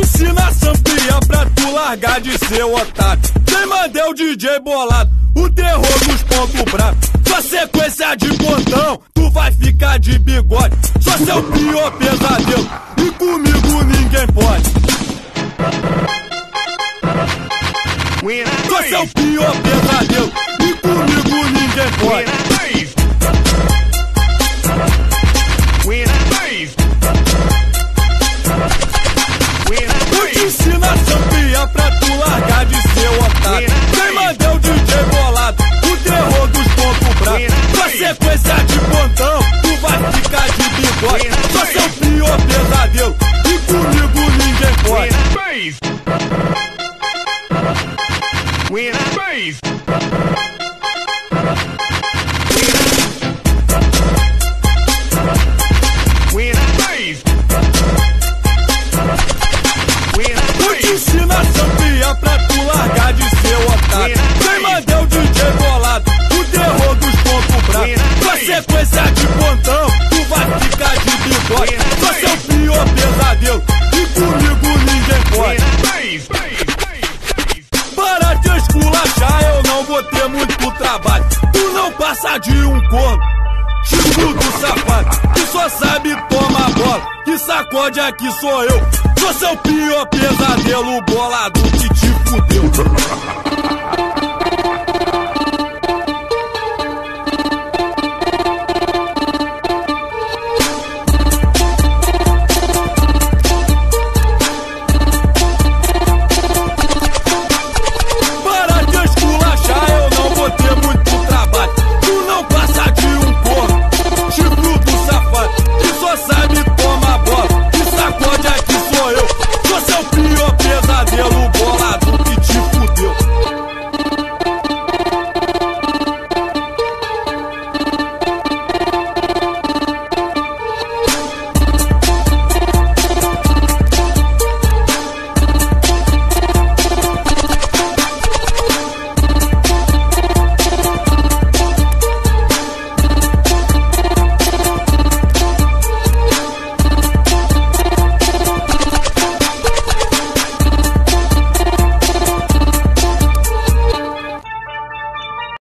ensina sampia pra tu largar de ser otário. Quem mandei o DJ bolado, o terror dos pontos bravos. Sua sequência de pontão, tu vai ficar de bigode. Só seu pior pesadelo, e comigo ninguém pode. Só seu pior pesadelo, e comigo ninguém pode. Eu te ensino a sampia pra tu largar de ser otário. Quem mandei o DJ bolado, o terror dos pontos bravos. Sua sequência de pontão, tu vai ficar de bigode. Só seu pior pesadelo, e comigo ninguém pode. Eu sequência de pontão, tu vai ficar de bigode. Só seu pior pesadelo, e comigo ninguém pode. Para de esculachar, eu não vou ter muito trabalho. Tu não passa de um corno. Chico do safado, que só sabe tomar bola. Que sacode aqui sou eu. Sou seu pior pesadelo bolado que te fudeu.